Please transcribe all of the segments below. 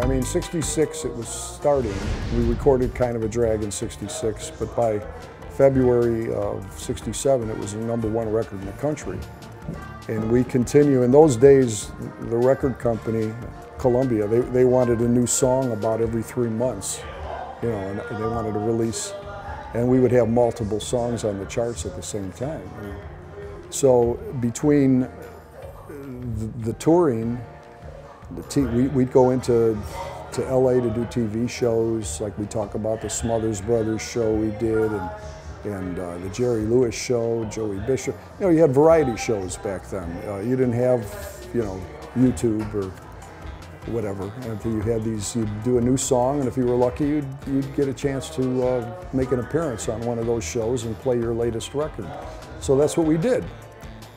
I mean, 66 it was starting. We recorded kind of a drag in 66, but by February of 67 it was the number one record in the country. And we continue, in those days, the record company, Columbia, they, they wanted a new song about every three months, you know, and they wanted to release, and we would have multiple songs on the charts at the same time. So between the, the touring, the t- we, we'd go into to LA to do TV shows, like we talk about the Smothers Brothers show we did, and and uh, the Jerry Lewis show, Joey Bishop. You know, you had variety shows back then. Uh, you didn't have, you know, YouTube or whatever. And you had these, you'd do a new song, and if you were lucky, you'd, you'd get a chance to uh, make an appearance on one of those shows and play your latest record. So that's what we did.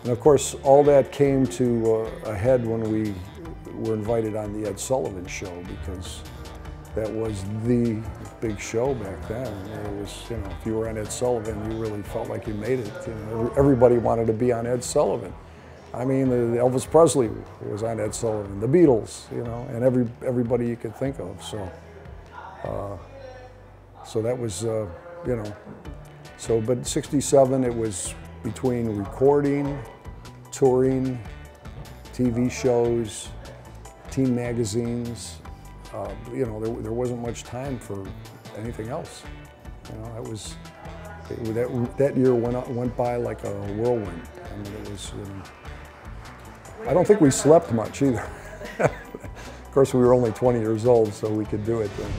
And of course, all that came to uh, a head when we were invited on the Ed Sullivan Show because that was the big show back then. It was, you know, if you were on Ed Sullivan, you really felt like you made it. You know, everybody wanted to be on Ed Sullivan. I mean, Elvis Presley was on Ed Sullivan, the Beatles, you know, and every everybody you could think of. So, uh, so that was, uh, you know, so but '67 it was between recording, touring, TV shows, teen magazines. Uh, you know, there, there wasn't much time for anything else. You know, that was it, that that year went went by like a whirlwind. I mean, it was. You know, I don't think we slept much either. of course, we were only 20 years old, so we could do it then.